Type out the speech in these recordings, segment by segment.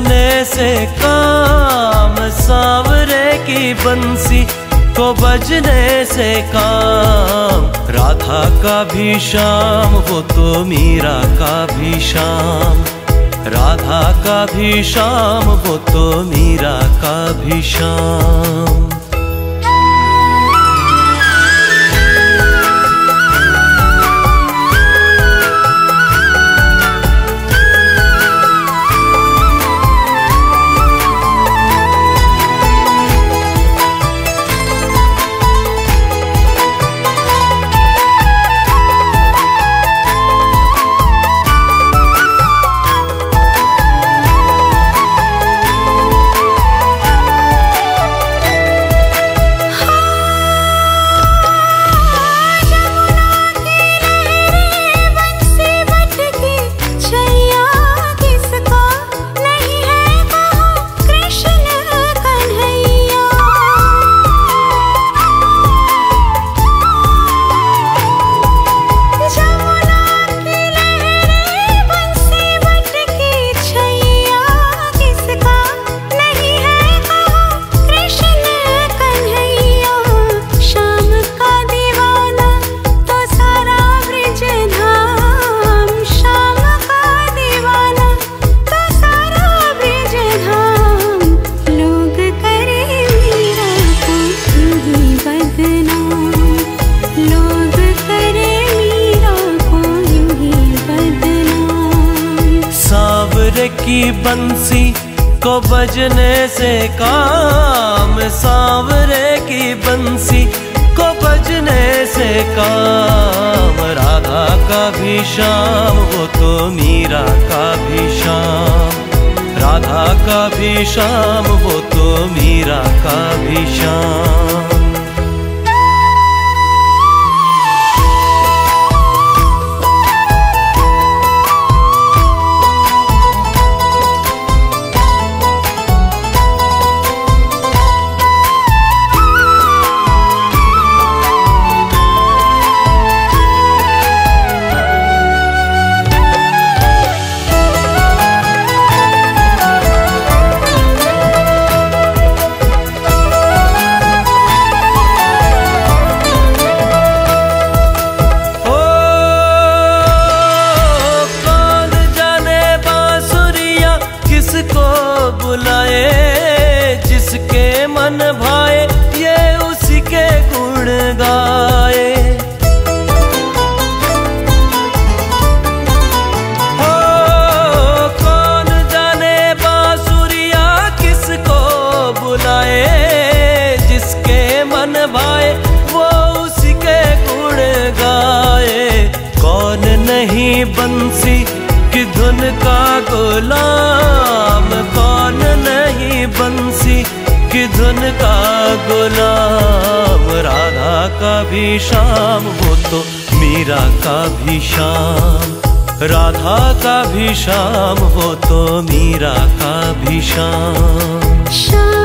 बजने से काम सांवरे की बंसी को बजने से काम। राधा का भी शाम वो तो मीरा का भी शाम राधा का भी शाम वो तो मीरा का भी शाम शाम वो तो मीरा का भी शाम। गाए हो, कौन जाने बांसुरिया किसको बुलाए, जिसके मन भाए, वो उसी के गुण गाए। कौन नहीं बंसी की धुन का गुलाम, कौन नहीं बंसी की धुन का गुलाम। का भी शाम वो तो मीरा का भी शाम राधा का भी शाम हो तो मीरा का भी शाम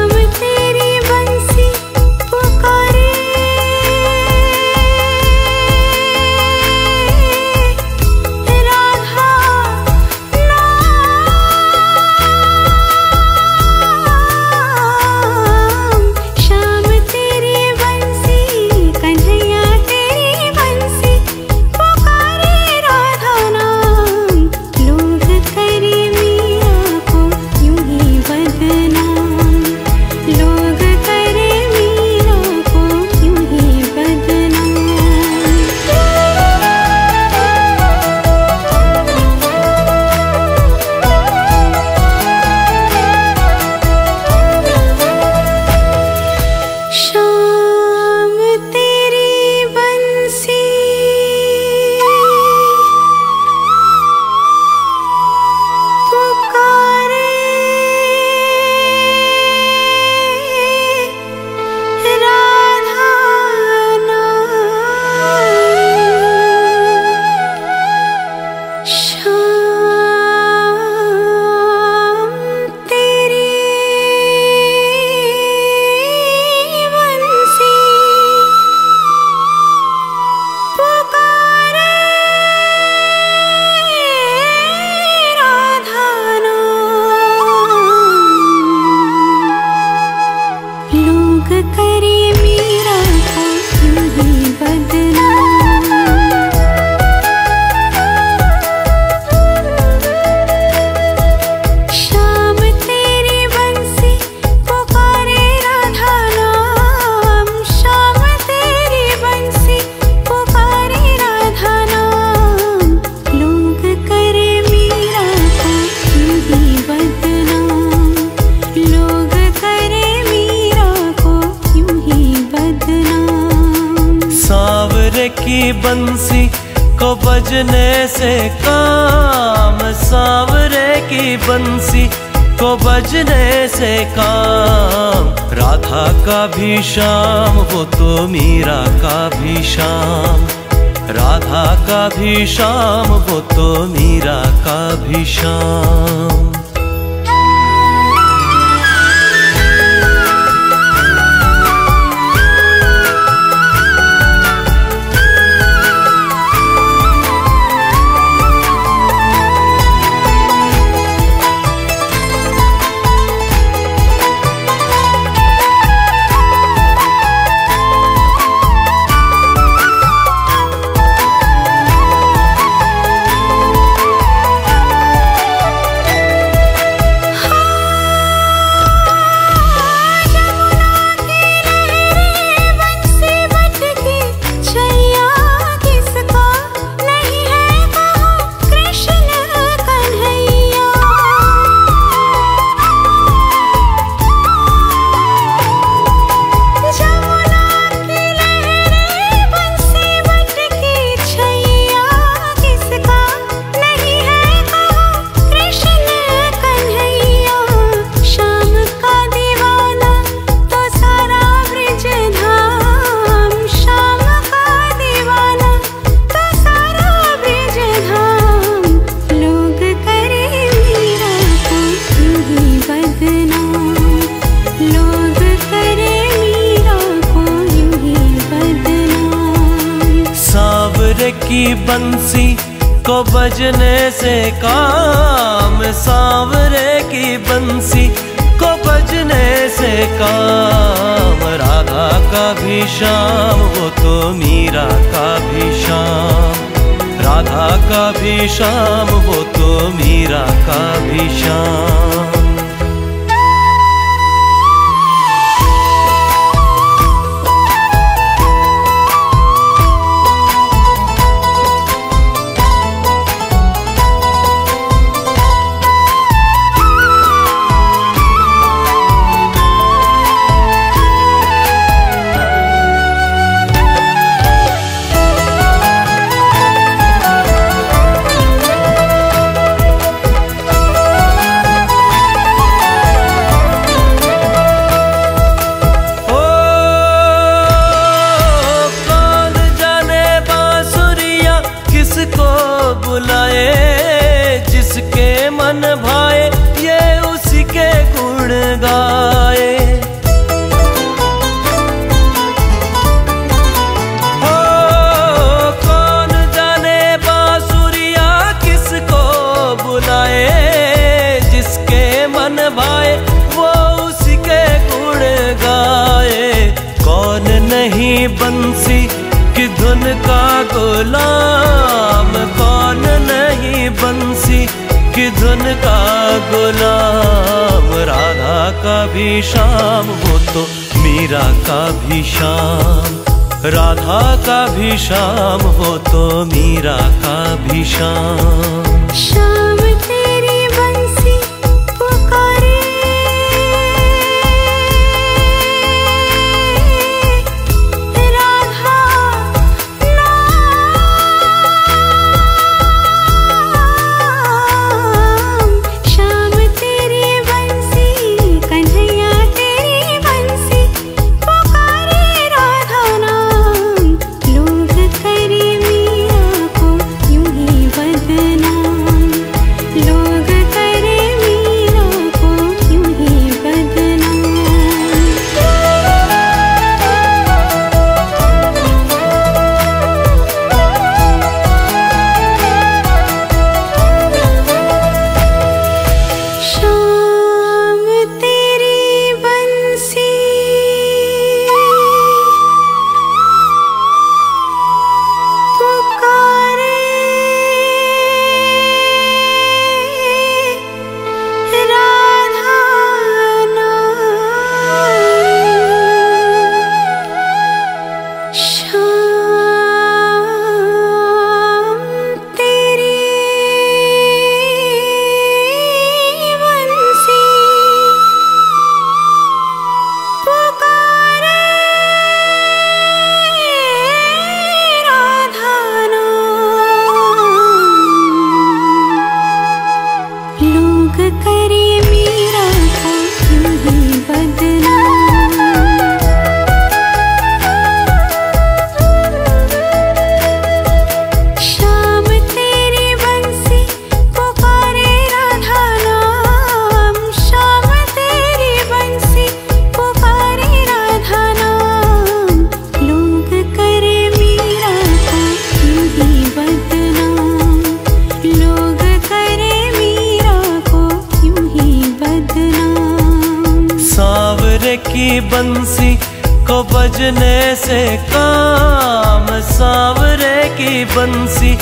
से काम, सांवरे की बंसी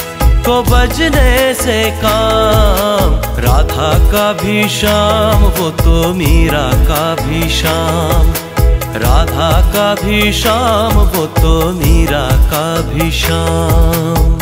को बजने से काम। राधा का भी शाम वो तो मीरा का भी शाम राधा का भी शाम वो तो मीरा का भी शाम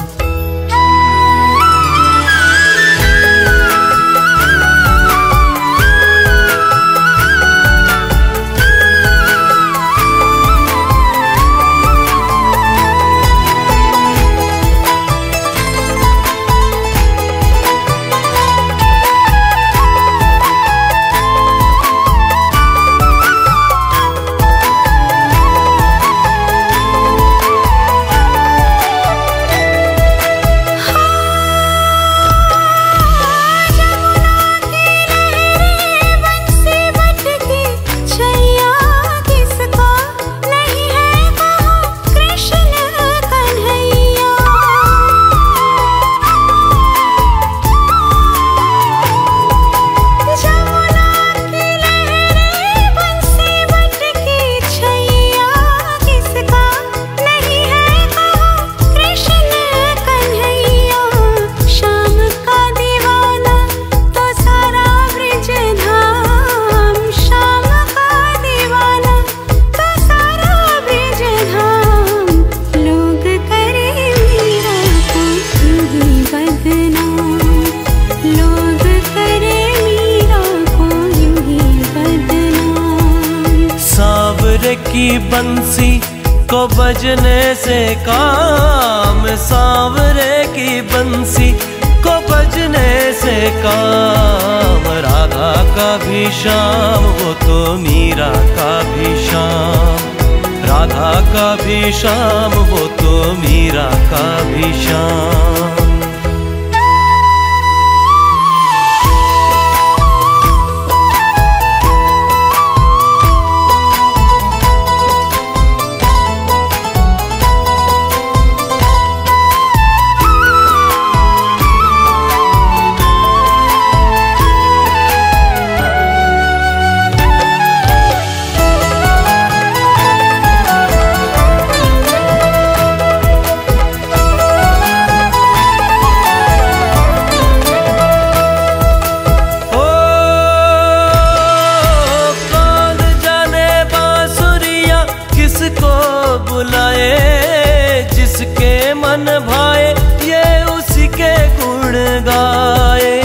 गाए।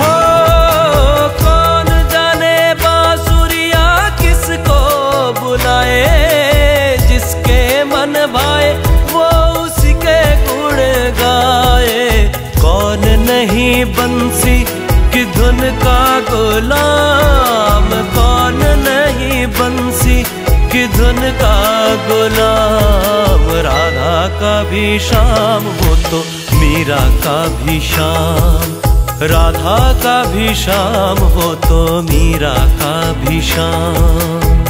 ओ कौन जाने बांसुरिया किसको बुलाए, जिसके मन भाए, वो उसी के गुण गाए। कौन नहीं बंसी की धुन का गुलाम, कौन नहीं बंसी की धुन का गुलाम। का भी शाम वो तो मीरा का भी शाम राधा का भी शाम हो तो मीरा का भी शाम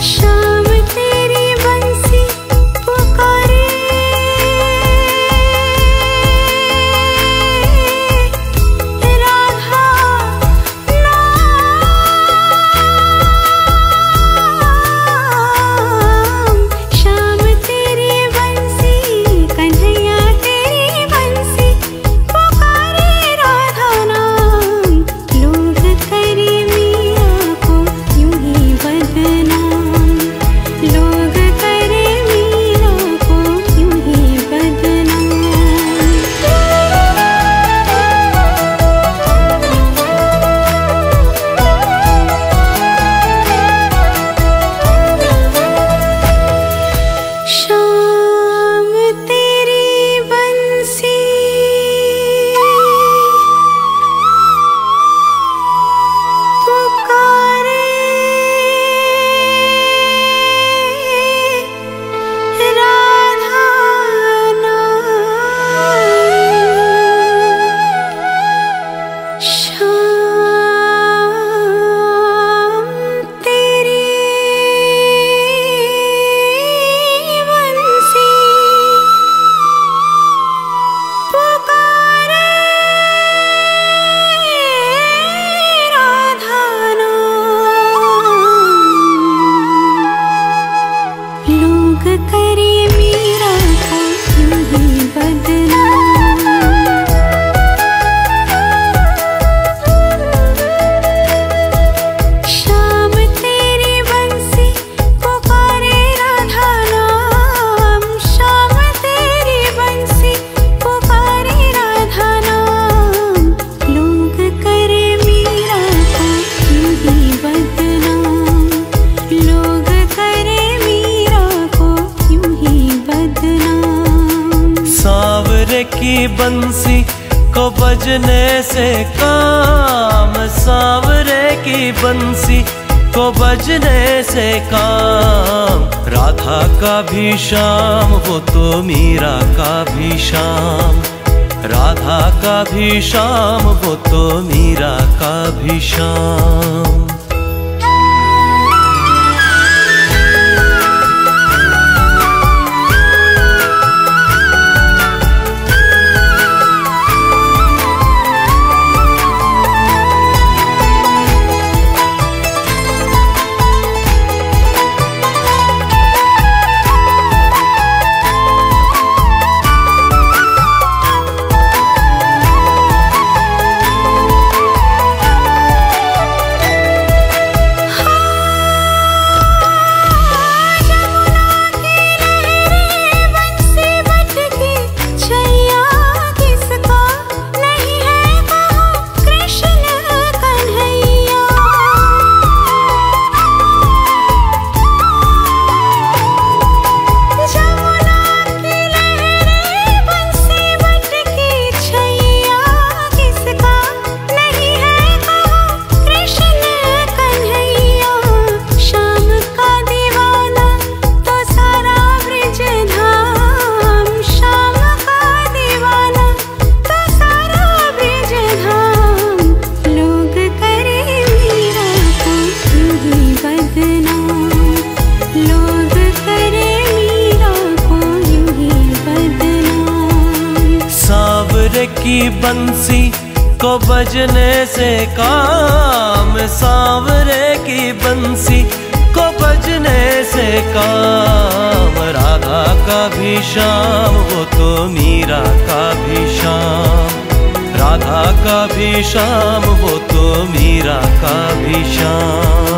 नाम वो तो मीरा का भी शाम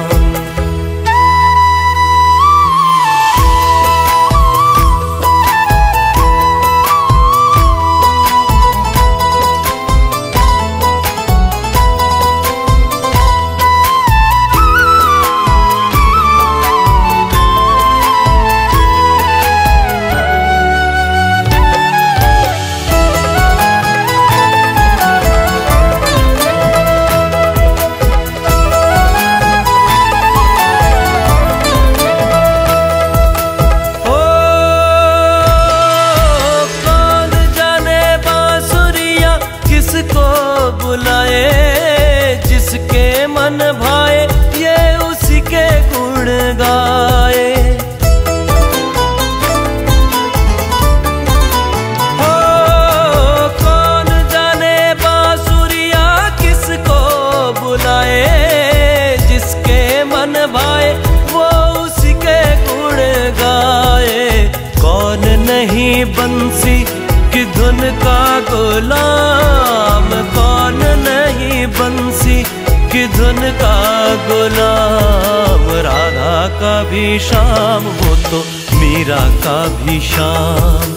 का भी शाम हो तो मीरा का भी शाम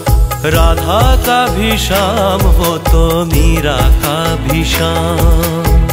राधा का भी शाम हो तो मीरा का भी शाम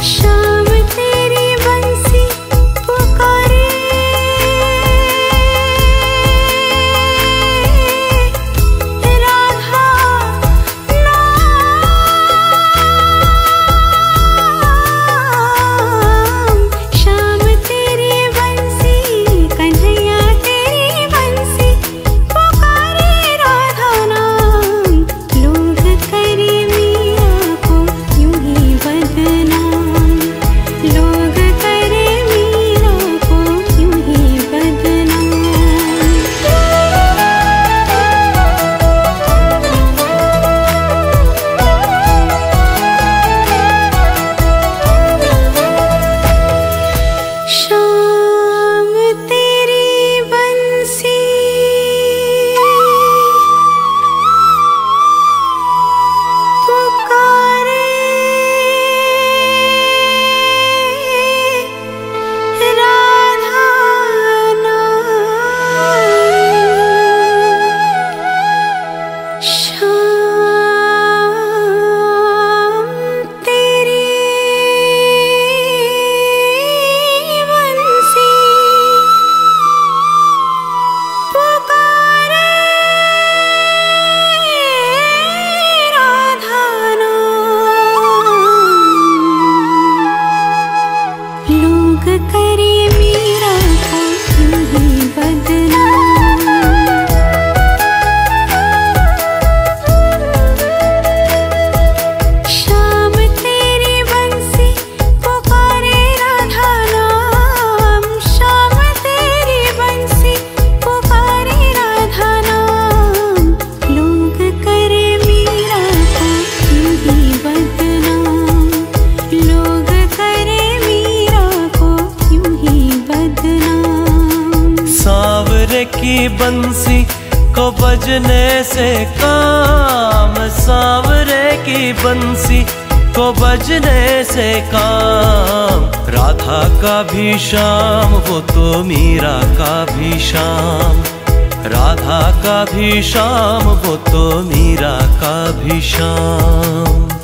काम राधा का भी श्याम वो तो मीरा का भी श्याम राधा का भी श्याम वो तो मीरा का भी श्याम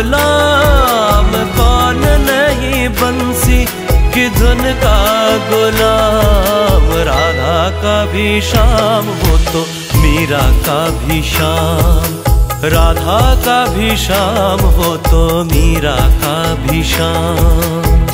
गुलाम कौन नहीं बंसी? कि धुन का गुलाम? राधा का भी शाम हो तो मीरा का भी शाम राधा का भी शाम हो तो मीरा का भी शाम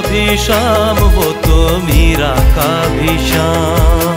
भी शाम वो तो मीरा का भी शाम।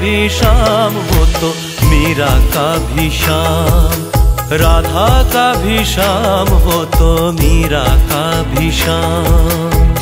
अभिशाम हो तो मीरा का भी शाम राधा का भी शाम हो तो मीरा का भी शाम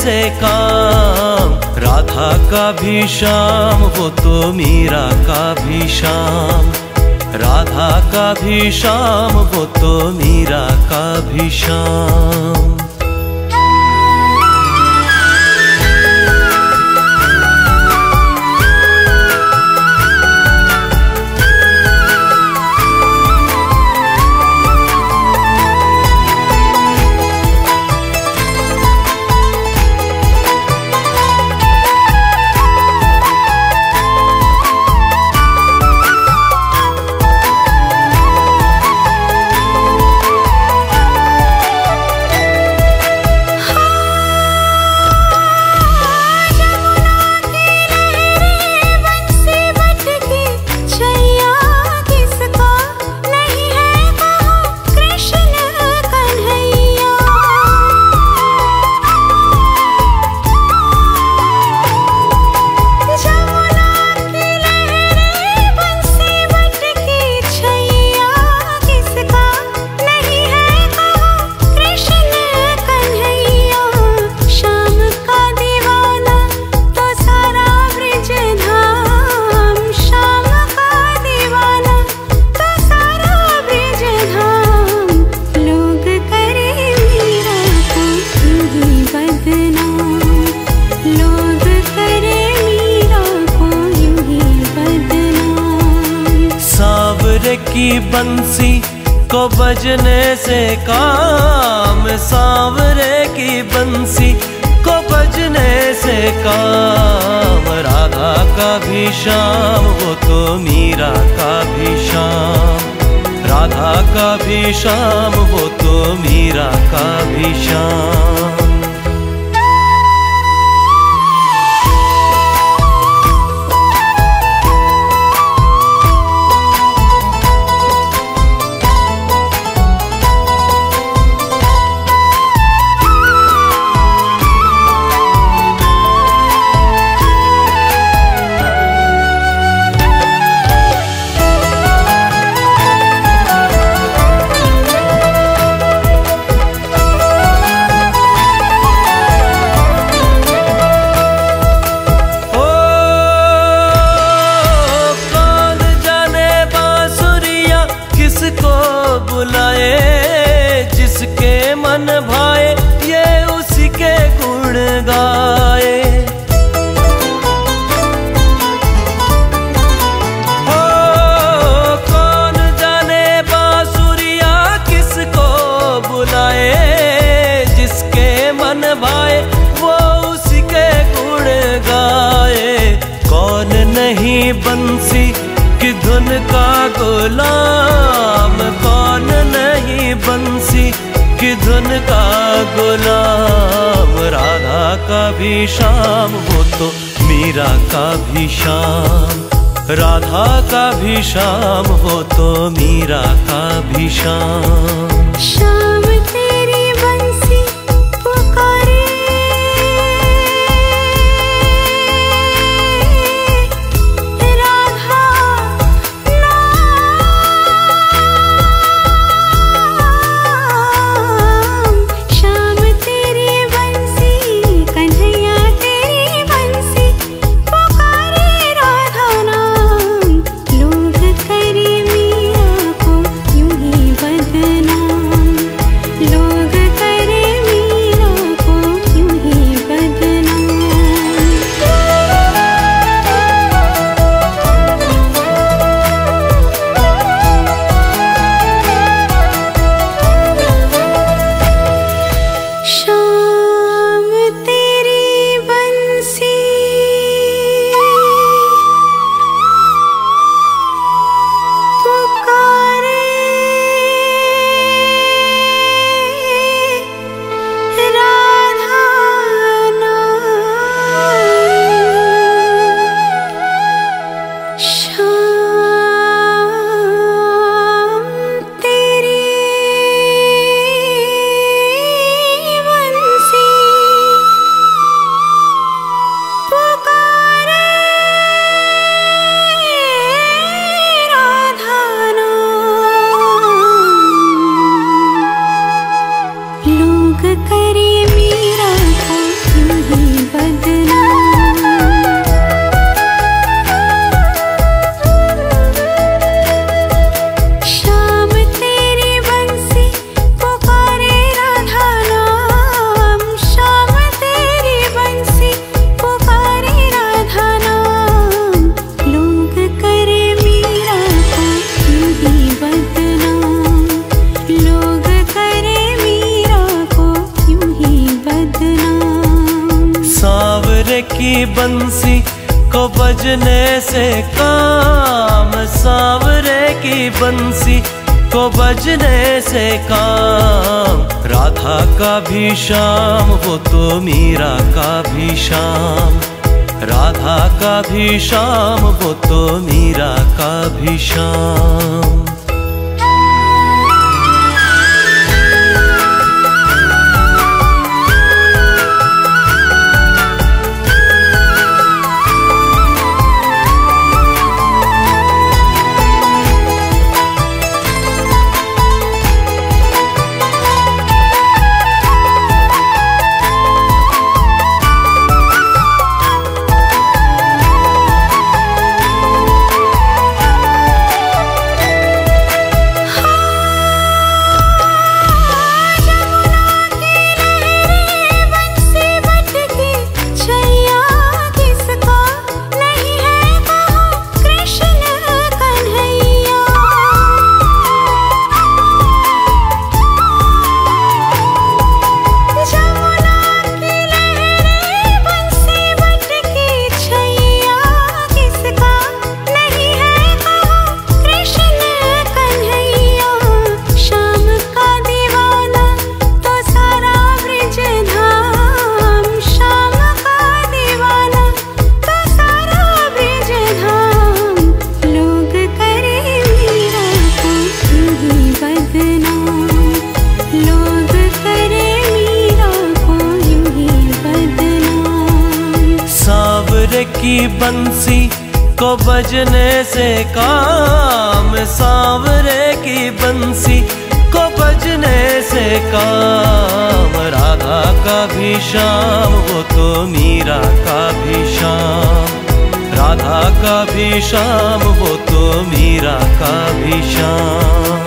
बजने से काम राधा का भी शाम वो तो मीरा का भी शाम राधा का भी शाम वो तो मीरा का भी शाम गुलाम कौन नहीं बंसी? की धुन का गुलाम? राधा का भी शाम वो तो मीरा का भी शाम राधा का भी शाम हो तो मीरा का भी शाम शाम का भी शाम हो तो मीरा का भी शाम।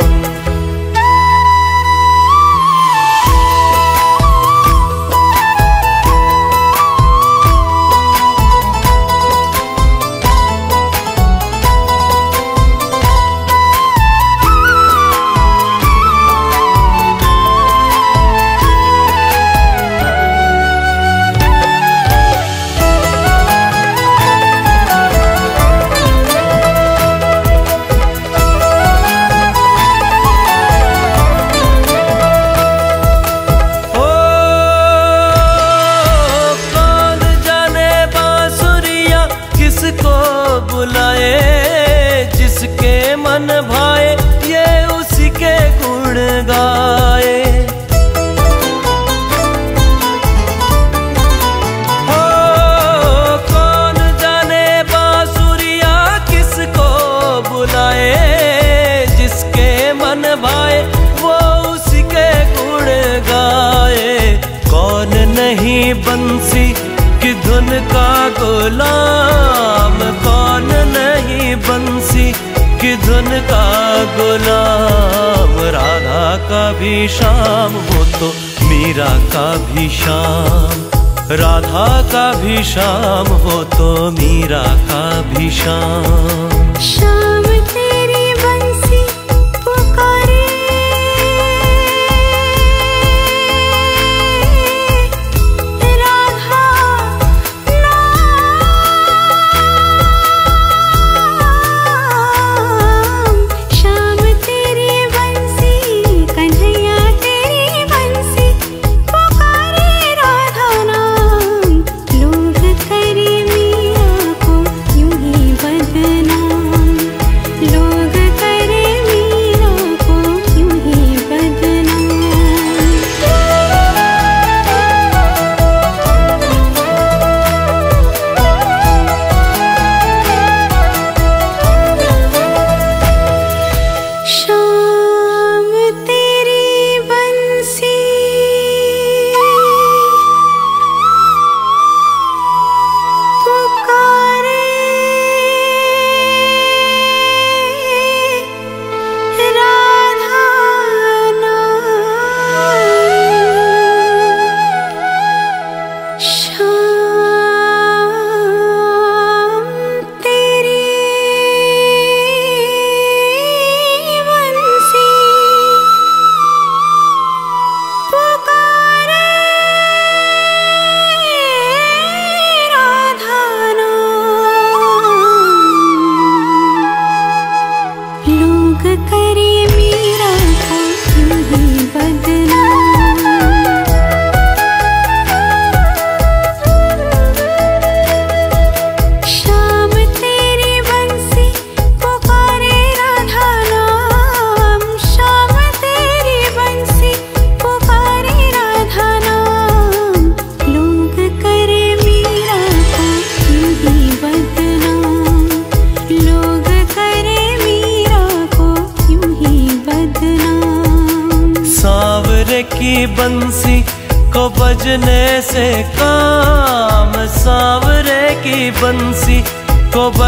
শাম হতো মীরা কাভিষাম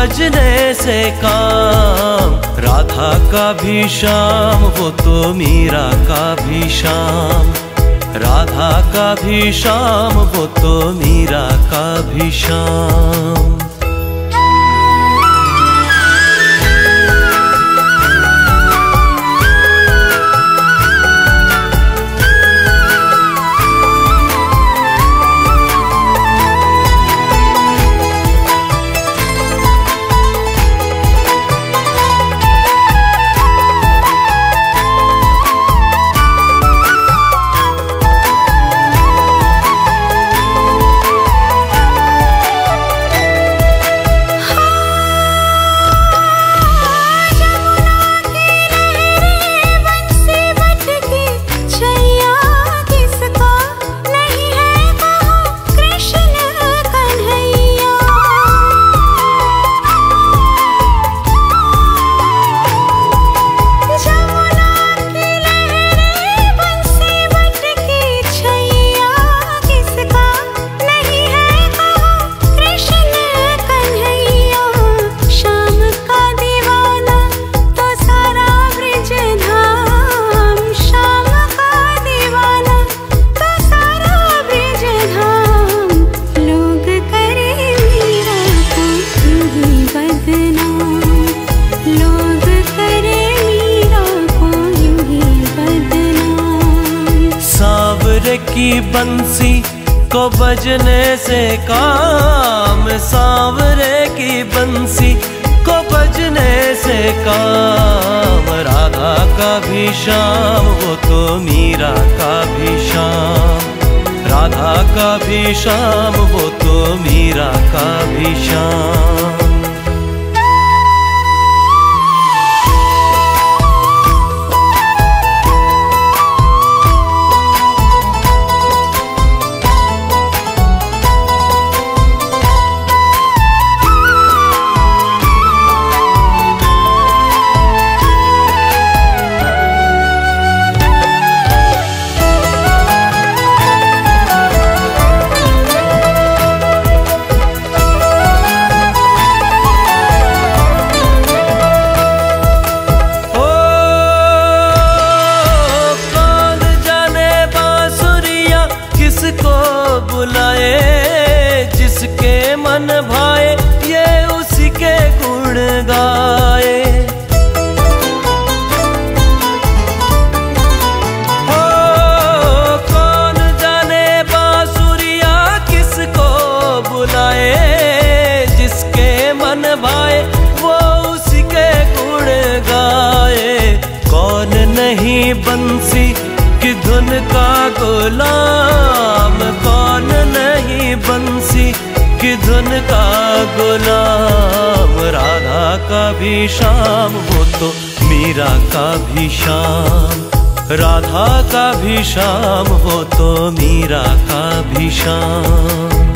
समझने से काम राधा का भी शाम वो तो मीरा का भी शाम राधा का भी शाम वो तो मीरा का भी शाम का भी शाम हो तो मीरा का भी शाम राधा का भी शाम हो तो मीरा का भी शाम